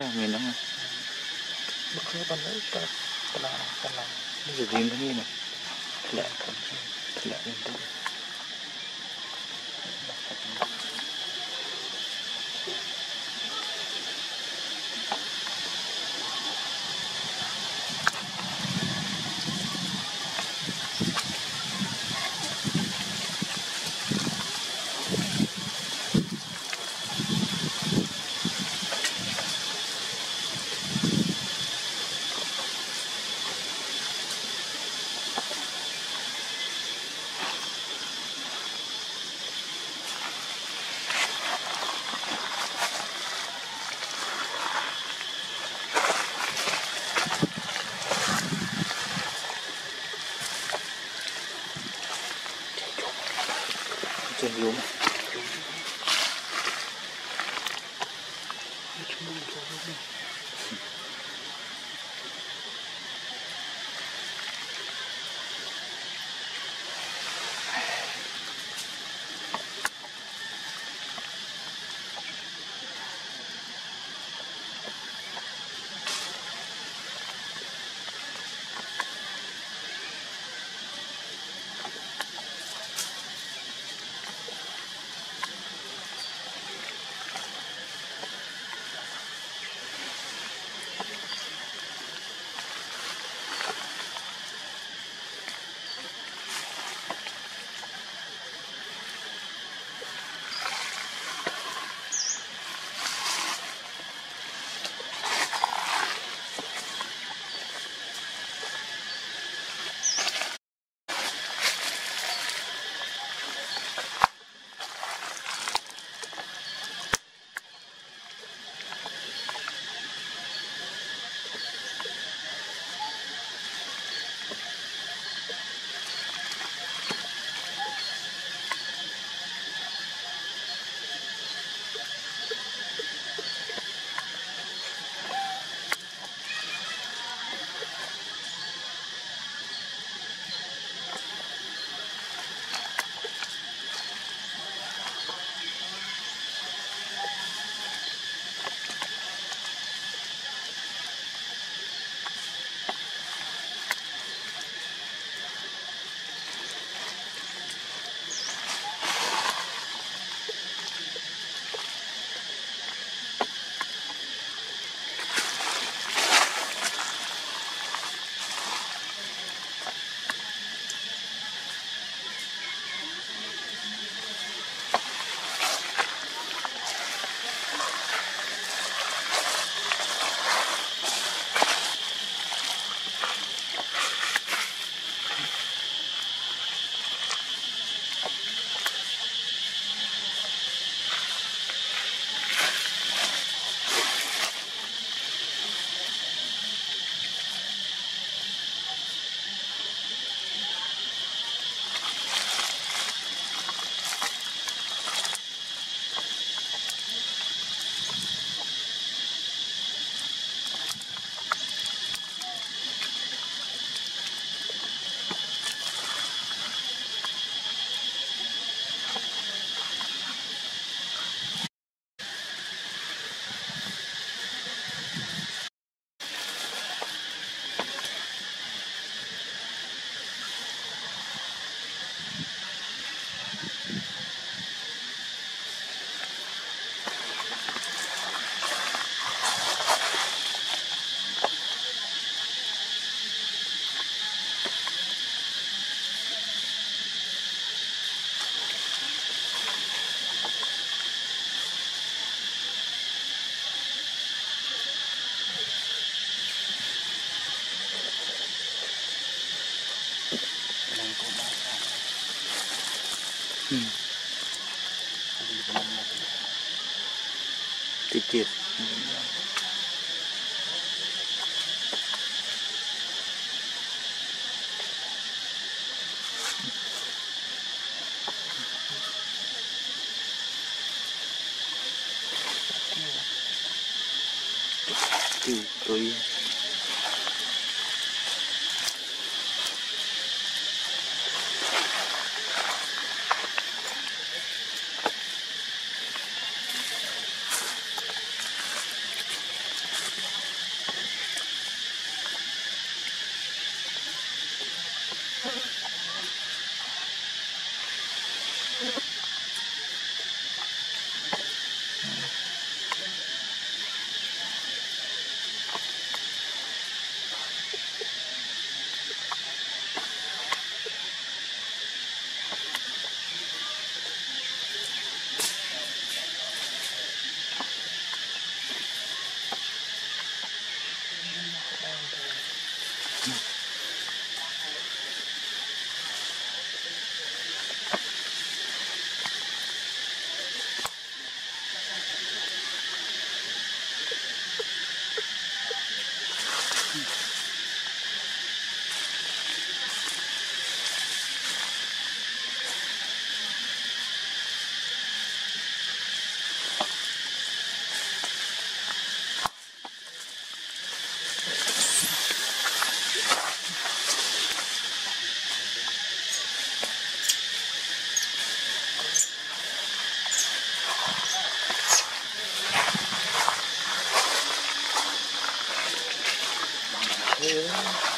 តែមានហ្នឹងមកគ្នាប៉ុណ្ណឹងក៏កន្លងកន្លងនេះរៀងគ្នាណាធ្លាក់ខ្លួនធ្លាក់ទៅ Gracias. Itu aja. Hmm. Tiu, Yeah.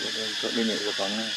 Tụ chỗ đi nhảy của bóng này.